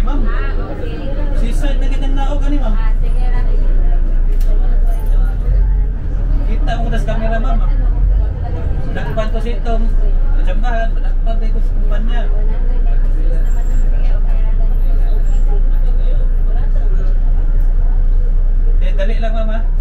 ni ma'am. Ah, okay. Si Sad na kitang naog ano ani ma'am. Ah, sige. Kita mo das kamera ma'am. Dagpan ko si Tom. Jambahan, dagpan ko sa kumpanya. Eh, dali lang mama.